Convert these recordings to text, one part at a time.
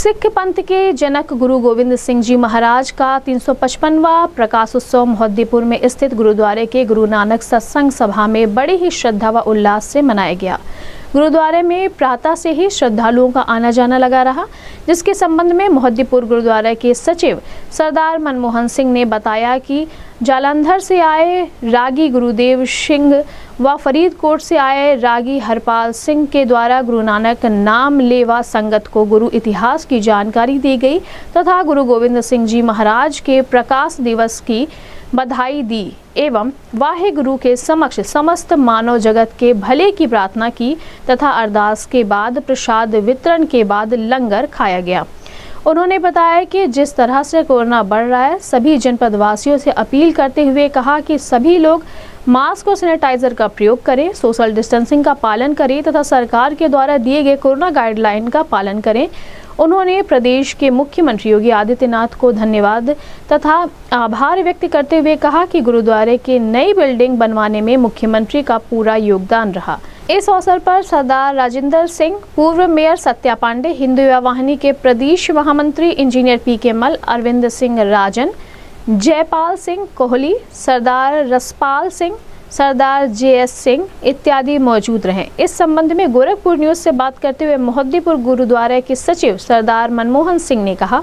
सिख पंथ के जनक गुरु गोविंद सिंह जी महाराज का 355वां प्रकाश उत्सव मोहद्दीपुर में स्थित गुरुद्वारे के गुरु नानक सत्संग सभा में बड़ी ही श्रद्धा व उल्लास से मनाया गया। गुरुद्वारे में प्रातः से ही श्रद्धालुओं का आना जाना लगा रहा, जिसके संबंध में मोहद्दीपुर गुरुद्वारा के सचिव सरदार मनमोहन सिंह ने बताया कि जालंधर से आए रागी गुरुदेव सिंह व फरीदकोट से आए रागी हरपाल सिंह के द्वारा गुरु नानक नाम लेवा संगत को गुरु इतिहास की जानकारी दी गई तथा गुरु गोविंद सिंह जी महाराज के प्रकाश दिवस की बधाई दी एवं वाहे गुरु के समक्ष समस्त मानव जगत के भले की प्रार्थना की तथा अरदास के बाद प्रसाद वितरण के बाद लंगर खाया गया। उन्होंने बताया कि जिस तरह से कोरोना बढ़ रहा है, सभी जनपद वासियों से अपील करते हुए कहा कि सभी लोग मास्क और सैनिटाइजर का प्रयोग करें, सोशल डिस्टेंसिंग का पालन करें तथा सरकार के द्वारा दिए गए कोरोना गाइडलाइन का पालन करें। उन्होंने प्रदेश के मुख्यमंत्री योगी आदित्यनाथ को धन्यवाद तथा आभार व्यक्त करते हुए कहा कि गुरुद्वारे के नई बिल्डिंग बनवाने में मुख्यमंत्री का पूरा योगदान रहा। इस अवसर पर सरदार राजेंद्र सिंह, पूर्व मेयर सत्या पांडे, हिंदू वाहिनी के प्रदेश महामंत्री engineer P K Mal, Arvind Singh Rajan, Jaipal Singh Kohli, Sardar Raspal Singh Sardar J S Singh इत्यादि मौजूद रहे। इस संबंध में गोरखपुर न्यूज़ से बात करते हुए मोहद्दीपुर गुरुद्वारा के सचिव सरदार मनमोहन सिंह ने कहा।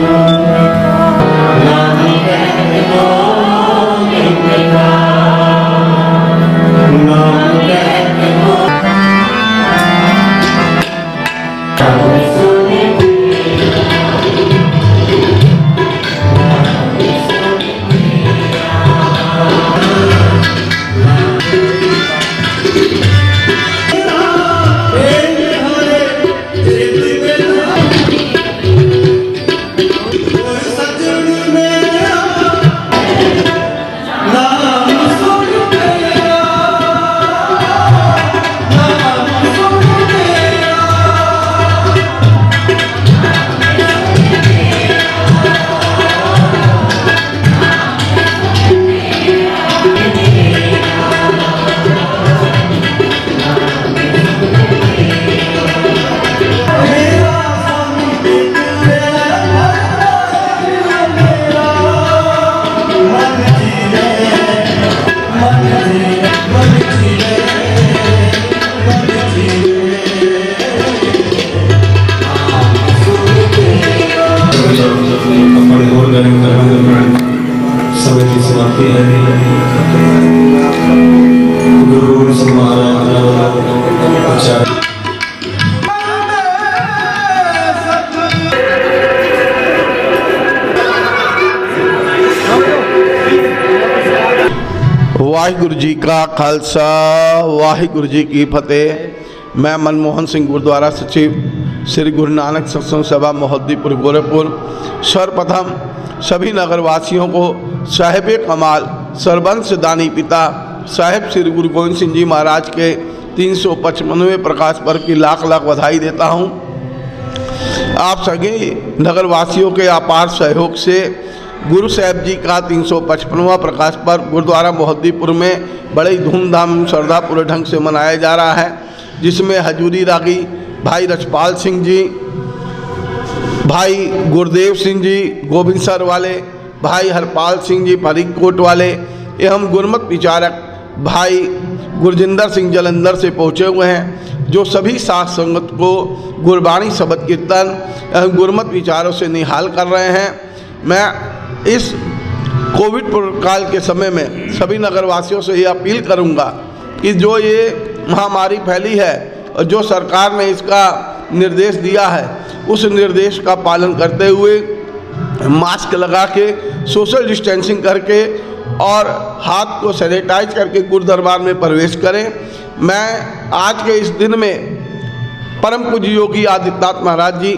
वाहगुरु जी का खालसा, वाहगुरु जी की फतेह। मैं मनमोहन सिंह गुरुद्वारा सचिव, श्री गुरु नानक सत्संग सभा, मोहद्दीपुर, गोरखपुर। सर्वप्रथम सभी नगरवासियों को साहेब कमाल सरबंश दानी पिता, साहेब श्री गुरु गोविंद सिंह जी महाराज के तीन सौ पचपनवें प्रकाश पर्व की लाख लाख बधाई देता हूँ। आप सभी नगरवासियों के अपार सहयोग से गुरु साहब जी का तीन सौ पचपनवा प्रकाश पर्व गुरुद्वारा मोहद्दीपुर में बड़े धूमधाम, श्रद्धापूर्ण ढंग से मनाया जा रहा है, जिसमें हजूरी रागी भाई रछपाल सिंह जी, भाई गुरुदेव सिंह जी, गोविंद सर वाले, भाई हरपाल सिंह जी, फरीदकोट वाले, एवं गुरमत विचारक भाई गुरजिंदर सिंह जलंधर से पहुँचे हुए हैं, जो सभी साथ संगत को गुरबाणी शबद कीर्तन एवं गुरमत विचारों से निहाल कर रहे हैं। मैं इस कोविड काल के समय में सभी नगरवासियों से ये अपील करूँगा कि जो ये महामारी फैली है और जो सरकार ने इसका निर्देश दिया है, उस निर्देश का पालन करते हुए मास्क लगा के, सोशल डिस्टेंसिंग करके और हाथ को सैनिटाइज करके गुरुदरबार में प्रवेश करें। मैं आज के इस दिन में परम पूज्य योगी आदित्यनाथ महाराज जी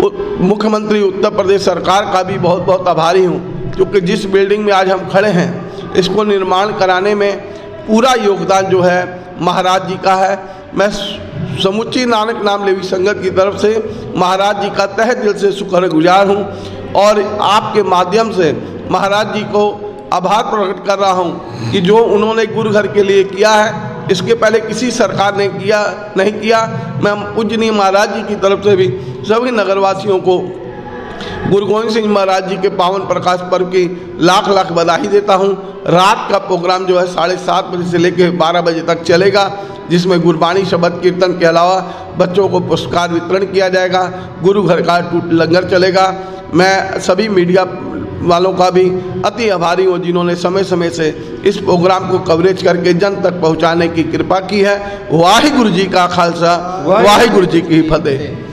मुख्यमंत्री उत्तर प्रदेश सरकार का भी बहुत बहुत आभारी हूँ, क्योंकि जिस बिल्डिंग में आज हम खड़े हैं, इसको निर्माण कराने में पूरा योगदान जो है, महाराज जी का है। मैं समूची नानक नाम लेवी संगत की तरफ़ से महाराज जी का तह दिल से शुक्र गुजार हूँ और आपके माध्यम से महाराज जी को आभार प्रकट कर रहा हूँ कि जो उन्होंने गुरु घर के लिए किया है इसके पहले किसी सरकार ने किया, नहीं किया। मैं पूजनीय महाराज जी की तरफ़ से भी सभी नगरवासियों को गुरु गोविंद सिंह महाराज जी के पावन प्रकाश पर्व की लाख लाख बधाई देता हूँ। रात का प्रोग्राम जो है साढ़े सात बजे से लेकर बारह बजे तक चलेगा, जिसमें गुरबाणी शब्द कीर्तन के अलावा बच्चों को पुरस्कार वितरण किया जाएगा, गुरु घर का लंगर चलेगा। मैं सभी मीडिया वालों का भी अति आभारी हूँ जिन्होंने समय समय से इस प्रोग्राम को कवरेज करके जन तक पहुँचाने की कृपा की है। वाहिगुरु जी का खालसा वाहिगुरु जी की फतेह।